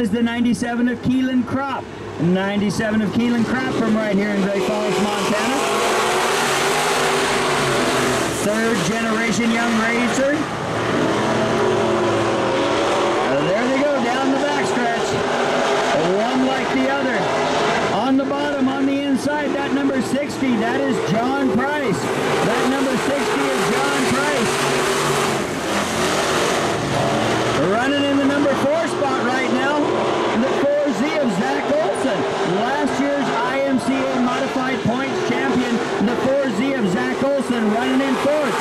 is the 97 of Keelan Crop. 97 of Keelan Crop from right here in Great Falls, Montana. Third generation young racer. Uh, there they go down the backstretch. One like the other. On the bottom, on the inside, that number 60, that is John Price. That number 60 is John Price. Running in the number four spot right now, the 4Z of Zach Olson. Last year's IMCA Modified Points champion, the 4Z of Zach Olson running in fourth.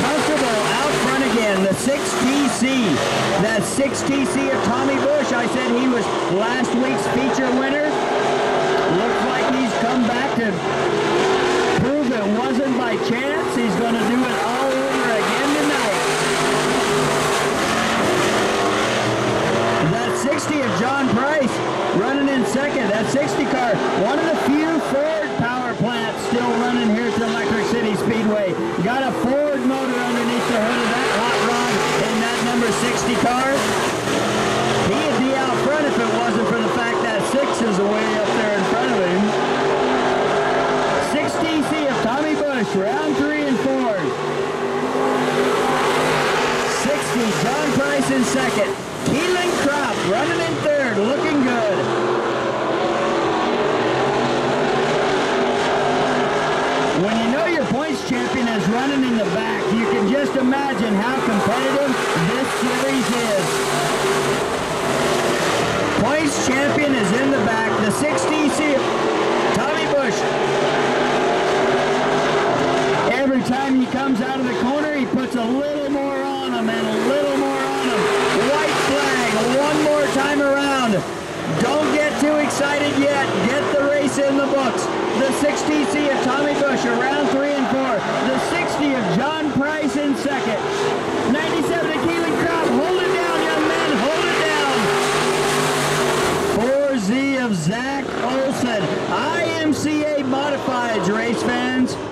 Comfortable out front again, the 6TC. That 6TC of Tommy Bush, I said he was last week's feature winner. Looks like he's come back to prove it wasn't by chance. He's going to do it all over again tonight. That 60 of John Price running in second. That 60 car, one of the few Ford power plants still running here at the Electric City Speedway. Got a Ford motor underneath the hood of that hot rod in that 60 car. He'd be out front if it wasn't for the fact that six is way up there in front of him. 6DC of Tommy Bush, round three and four. 60, John Price in second. Keelan Crop running in third, points champion is running in the back, you can just imagine how competitive this series is. Points champion is in the back. The 6DC, Tommy Bush. Every time he comes out of the corner, he puts a little more on him and a little more on him. White flag, one more time around. Don't get too excited yet. Get the race in the books. The 6TC of Tommy Bush around three and four. The 60 of John Price in second. 97 of Keelan Crop. Hold it down, young man. Hold it down. 4Z of Zach Olson. IMCA Modifieds, race fans.